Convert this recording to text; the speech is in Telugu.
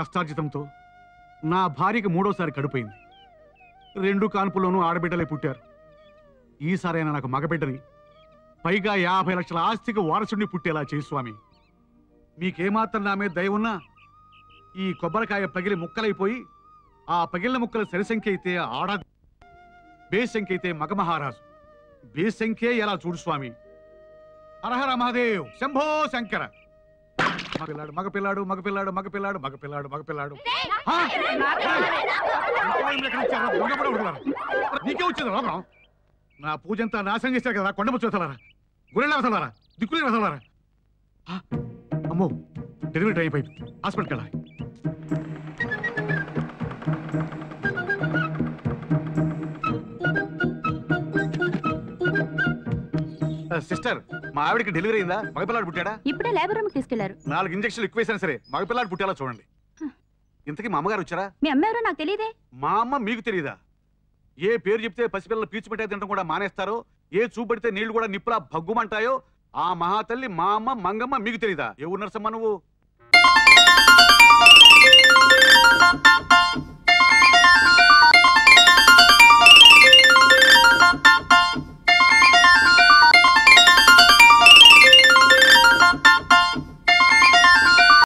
కష్టార్జితంతో నా భార్యకి మూడోసారి కడుపోయింది రెండు కాన్పుల్లోనూ ఆడబిడ్డలే పుట్టారు. ఈసారైనా నాకు మగబిడ్డని పైగా యాభై లక్షల ఆస్తికి వారసుడిని పుట్టేలా చేయి స్వామి. మీకేమాత్రం నా మీద దయ ఉన్నా ఈ కొబ్బరికాయ పగిలి ముక్కలైపోయి ఆ పగిలిన ముక్కల సరిసంఖ్య అయితే ఆడ బేసంఖ్య అయితే మగ మహారాజు బేసంఖ్యే ఎలా చూడు స్వామి. హరహర మహాదేవ్ శంభో శంకర. మగపిల్లాడు మగపిల్లాడు మగపిల్లాడు మగపిల్లాడు మగపిల్లాడు మగపిల్లాడు? నీకే వచ్చింది రోగం నా పూజంతా నాశనం చేశారు కదా కొండ ముచ్చోతలారా గురెళ్ళ వసలారా దిక్కులే వసలారా అమ్మో డెలివరీ టైం అయిపోయింది. హాస్పిటల్కి వెళ్ళాలి. సిస్టర్ మా ఆవిడకి డెలివరీ అయిందా? మగపిల్లాడు పుట్టాడా? ఇప్పుడే లేబర్ రూమ్ తీసుకెళ్ళారు. నాలుగు ఇంజక్షన్లు ఎక్కువేసినా సరే మగపిల్లాడు పుట్టేలా చూడండి. ఇంతకీ మా అమ్మగారు వచ్చారా? మీ అమ్మ ఎవరో నాకు తెలియదే. మా అమ్మ మీకు తెలియదా? ఏ పేరు చెప్తే పసిపిల్లలు పీచు పెట్టే తినడం కూడా మానేస్తారో ఏ చూపెడితే నీళ్ళు కూడా నిప్పులా భగ్గుమంటాయో ఆ మహాతల్లి మా అమ్మ మంగమ్మ మీకు తెలీదా? ఏ ఉన్నారు నువ్వు?